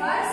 was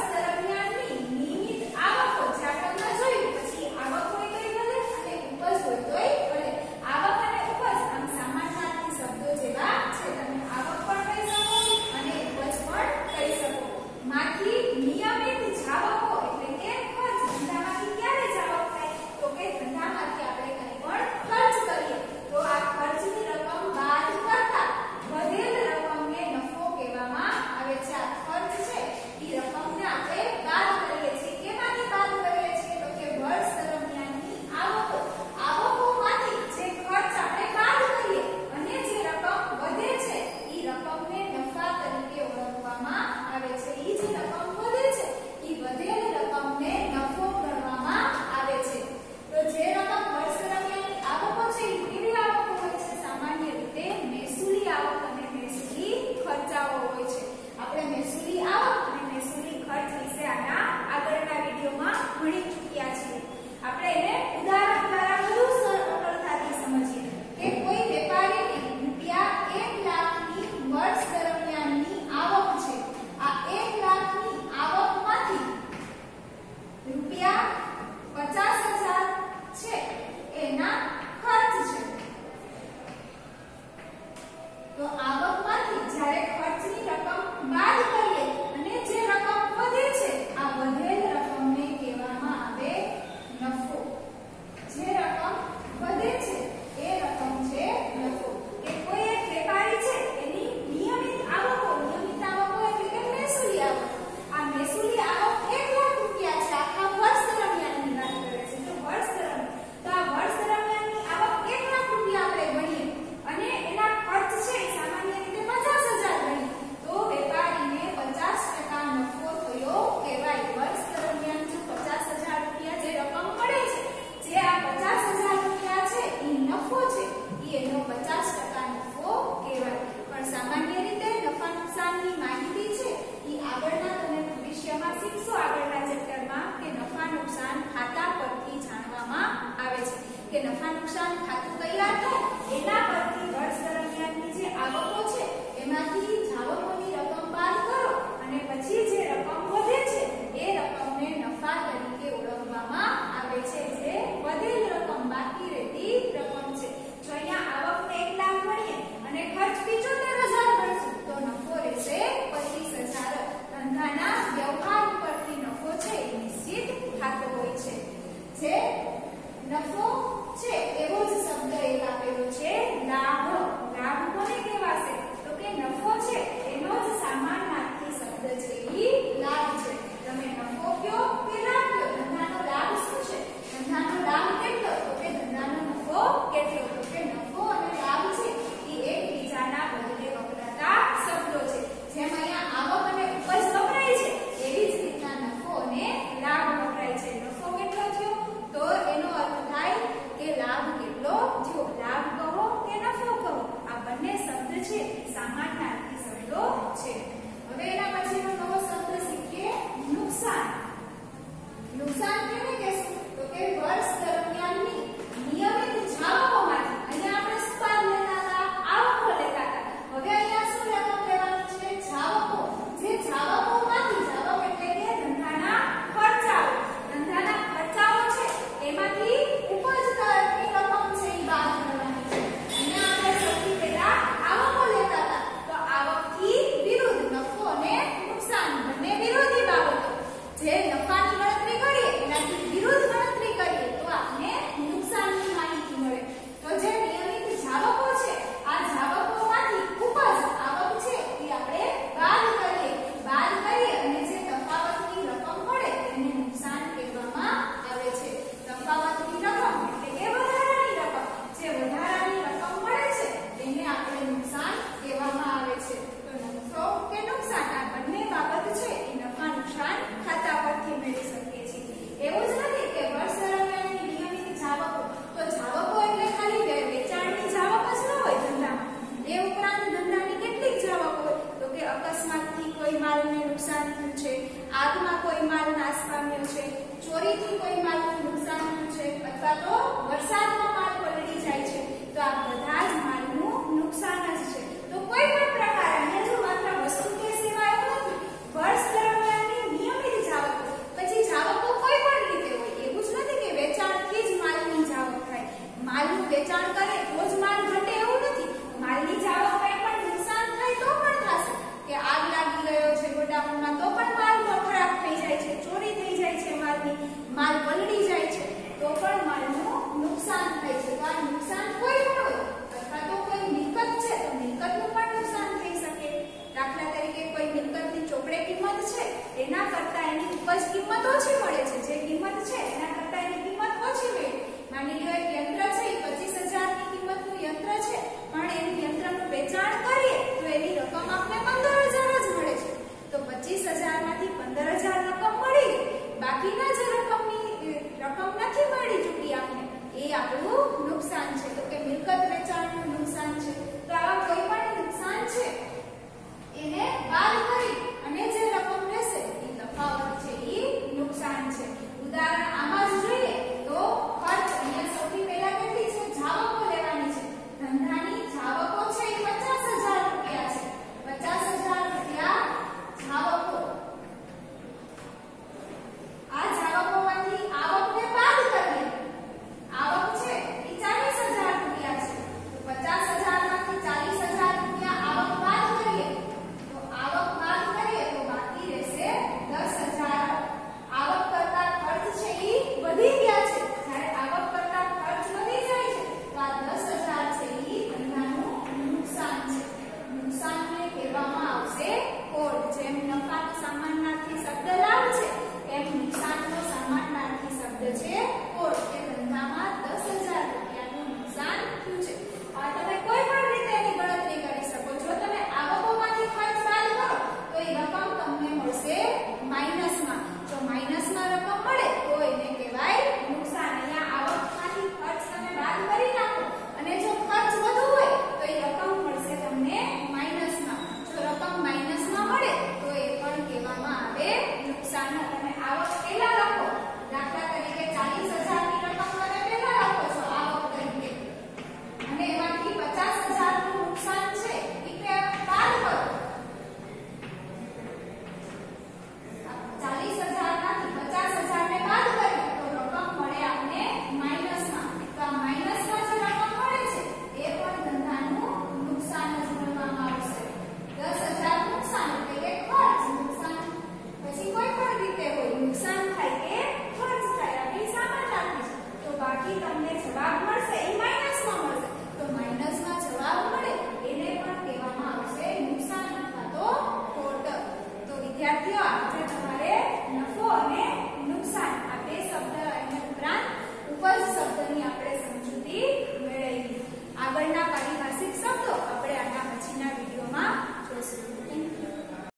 તો